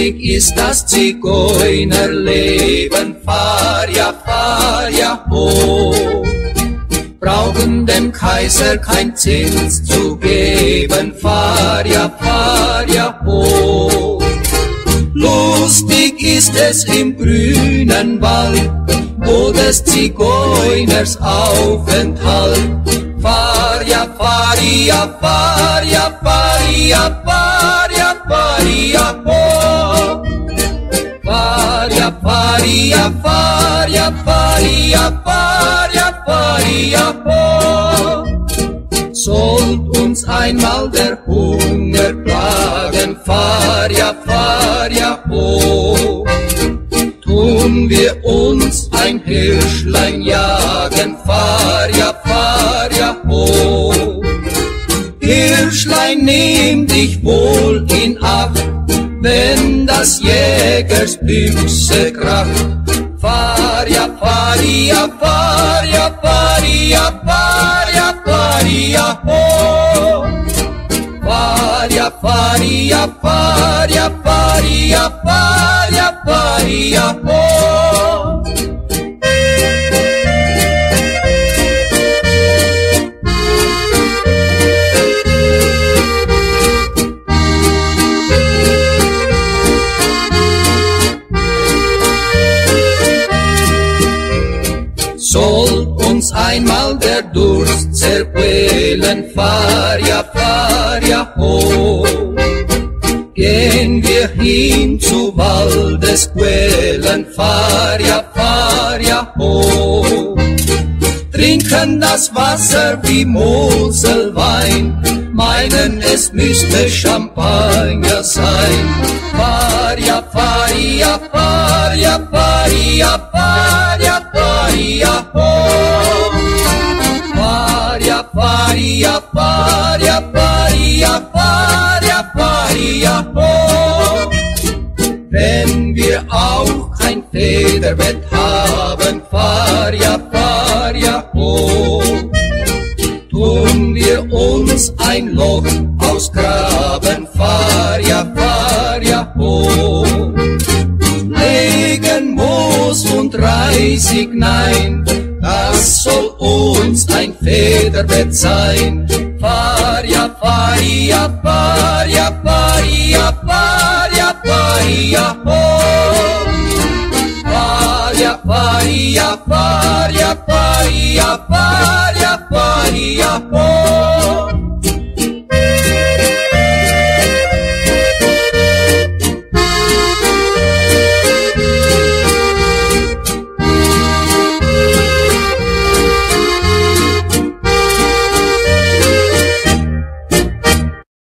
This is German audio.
Lustig ist das Zigeunerleben, fahr ja, fahr ja hoch. Brauchen dem Kaiser kein Zins zu geben, fahr ja, fahr ja hoch. Lustig ist es im grünen Wald, wo des Zigeuners Aufenthalt. Faria, faria, faria, faria, faria, faria, po. Faria, faria, faria, faria, po. Sollt uns einmal der Hunger plagen, faria, faria, po tun wir uns ein Hirschlein jagen, fahr ja, fahr ja ho. Hirschlein, nimm dich wohl in Acht, wenn das Jägers Büchse kracht. Fahr ja, fahr ja, fahr ja, fahr ja, fahr ja, fahr ja, ho. Faria, faria, faria, faria, Soll uns einmal der Durst zerquälen, faria, faria, ho. Gehen wir hin zu Waldesquellen, faria, faria, ho. Trinken das Wasser wie Moselwein, meinen es müsste Champagner sein. Faria, faria, faria, faria, faria, faria, ho. Faria, faria, faria, faria, faria, faria, ho. Wenn wir auch kein Federbett haben, faria, faria, ho. Tun wir uns ein Loch ausgraben, 35, 9. Das soll uns ein Federbett sein. Faria, faria, faria, faria, faria, faria, Faria, faria, faria, faria, faria, faria, faria,